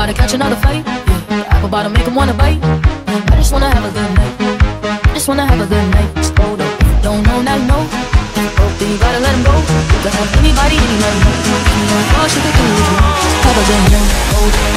about to catch another fight. Yeah. Apple bottom make him wanna bite. I just wanna have a good night. I just wanna have a good night. Just hold up. Don't know, now you know. Oh, then you gotta let him go. You can have anybody, anybody. You know, all she could do is. Have a good night. Hold up.